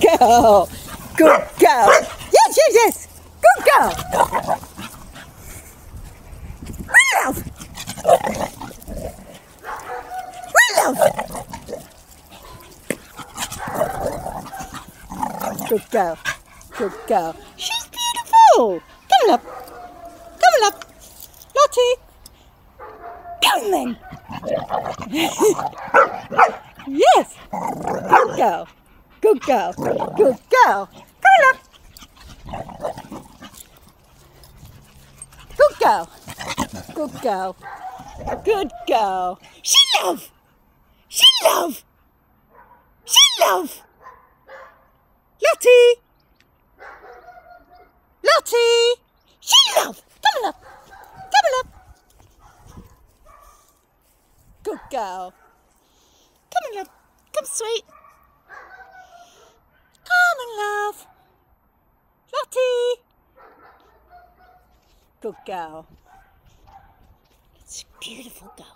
girl. Good girl. Yes, yes, yes. Good girl. Willow. Willow. Good girl. Good girl. She's beautiful. Come on up. Come on up. Lottie. Come then. yes. Good girl. Good girl. Good girl. Come on up. Good girl. Good girl. Good girl. She love. She love. She love. Lottie. Lottie. She love. Come on up. Come on up. Good girl. Come on, love. Come, sweet. Come on, love. Lottie. Good girl. It's a beautiful girl.